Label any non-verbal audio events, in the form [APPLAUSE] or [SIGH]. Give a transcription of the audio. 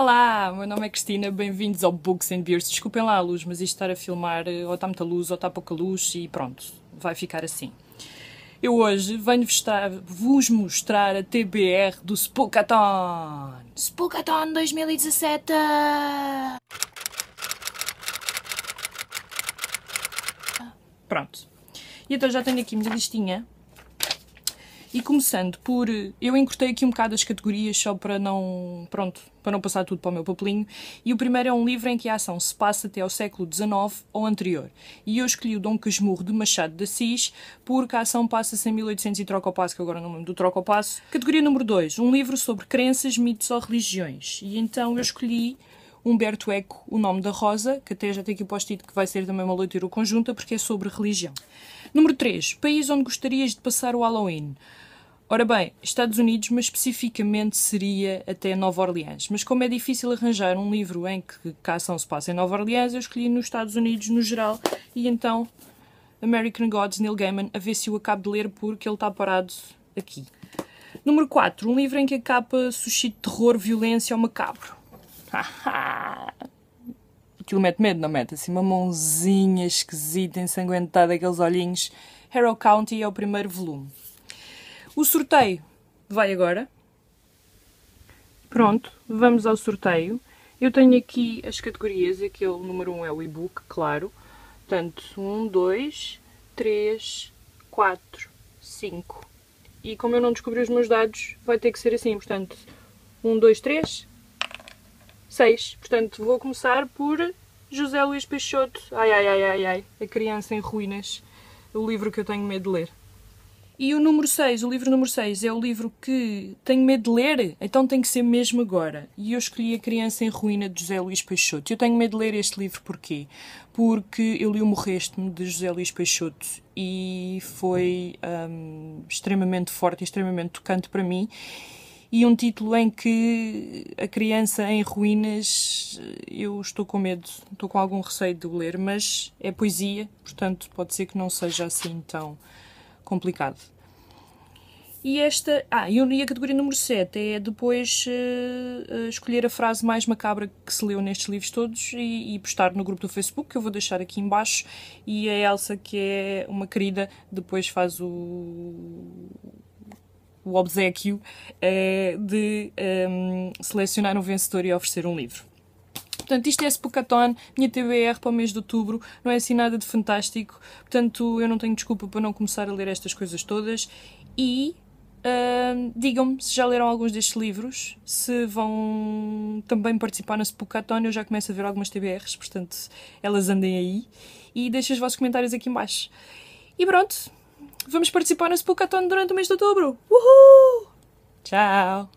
Olá, meu nome é Cristina, bem-vindos ao Books and Beers. Desculpem lá a luz, mas isto estar a filmar, eh, ou está muita luz ou está pouca luz e pronto, vai ficar assim. Eu hoje venho-vos vos mostrar a TBR do Spookathon. Spookathon 2017! Pronto. E então já tenho aqui a minha listinha e começando por. Eu encurtei aqui um bocado as categorias só para não. Pronto, para não passar tudo para o meu papelinho. E o primeiro é um livro em que a ação se passa até ao século XIX ou anterior. E eu escolhi o Dom Casmurro de Machado de Assis, porque a ação passa-se em 1800 e troca o passo, que agora não lembro do troca o passo. Categoria número 2, um livro sobre crenças, mitos ou religiões. E então eu escolhi Humberto Eco, O Nome da Rosa, que até já tem aqui o post-it que vai ser também uma leitura conjunta, porque é sobre religião. Número 3. País onde gostarias de passar o Halloween. Ora bem, Estados Unidos, mas especificamente seria até Nova Orleans. Mas como é difícil arranjar um livro em que a ação se passa em Nova Orleans, eu escolhi nos Estados Unidos no geral e então American Gods, Neil Gaiman, a ver se eu acabo de ler porque ele está parado aqui. Número 4. Um livro em que a capa suscita terror, violência ou macabro. [LAUGHS] Aquilo mete medo, não mete? Assim, uma mãozinha esquisita, ensanguentada, aqueles olhinhos. Harrow County é o primeiro volume. O sorteio vai agora. Pronto, vamos ao sorteio. Eu tenho aqui as categorias, aquele número 1 um é o e-book, claro. Portanto, 1, 2, 3, 4, 5. E como eu não descobri os meus dados, vai ter que ser assim. Portanto, 1, 2, 3, 6. Portanto, vou começar por José Luís Peixoto. Ai, ai, ai, ai, ai. A Criança em Ruínas. O livro que eu tenho medo de ler. E o número 6, o livro número 6, é o livro que tenho medo de ler, então tem que ser mesmo agora. E eu escolhi A Criança em Ruína de José Luís Peixoto. Eu tenho medo de ler este livro porquê? Porque eu li o Morreste-me de José Luís Peixoto e foi um, extremamente forte extremamente tocante para mim. E um título em que a criança em ruínas, eu estou com medo, estou com algum receio de ler, mas é poesia, portanto pode ser que não seja assim tão complicado. E esta. Ah, e a categoria número 7 é depois uh, escolher a frase mais macabra que se leu nestes livros todos e, e, postar no grupo do Facebook, que eu vou deixar aqui embaixo. E a Elsa, que é uma querida, depois faz o. O obsequio uh, de um, selecionar um vencedor e oferecer um livro. Portanto, isto é Spookathon, minha TBR para o mês de outubro, não é assim nada de fantástico, portanto, eu não tenho desculpa para não começar a ler estas coisas todas e Uh, Digam-me se já leram alguns destes livros, se vão também participar na Spookathon. Eu já começo a ver algumas TBRs, portanto elas andem aí. E deixem os vossos comentários aqui em baixo. E pronto, vamos participar na Spookathon durante o mês de outubro. Uhul! Tchau!